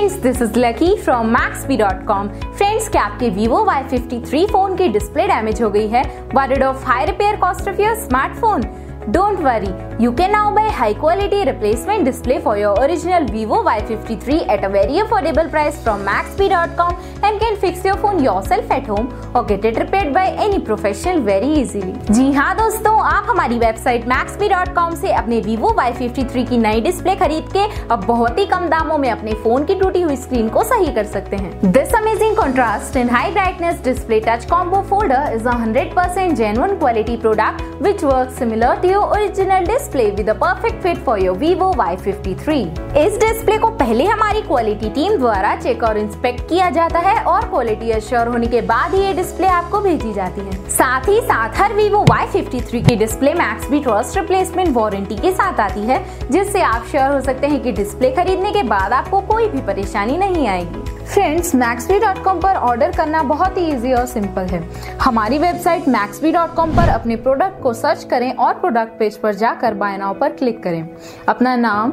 Friends this is Lucky from maxp.com friends क्या आपके Vivo Y53 phone की display damage हो गई है? Worried of high repair cost of your smartphone Don't worry, you can now buy high quality replacement display for your original Vivo Y53 at a very affordable price from maxp.com and can fix your phone yourself at home or get it repaired by any professional very easily. जी हाँ दोस्तों आप हमारी website maxp.com से अपने Vivo Y53 की नई display खरीद के अब बहुत ही कम दामों में अपने फ़ोन की टूटी हुई स्क्रीन को सही कर सकते हैं this amazing contrast in high brightness display touch combo folder is a 100% genuine quality product which works similar to your original display with a perfect fit for your Vivo Y53. इस display को पहले हमारी quality team द्वारा check और inspect किया जाता है और क्वालिटी अश्योर होने के बाद ही ये डिस्प्ले आपको भेजी जाती है साथ ही साथ हर Vivo Y53 की डिस्प्ले मैक्स भी ट्रस्ट रिप्लेसमेंट वारंटी के साथ आती है, जिससे आप श्योर हो सकते हैं कि डिस्प्ले खरीदने के बाद आपको कोई भी परेशानी नहीं आएगी फ्रेंड्स मैक्सवी.com पर ऑर्डर करना बहुत ही इजी और सिंपल है। हमारी वेबसाइट मैक्सवी.com पर अपने प्रोडक्ट को सर्च करें और प्रोडक्ट पेज पर जाकर बाय नाउ पर क्लिक करें। अपना नाम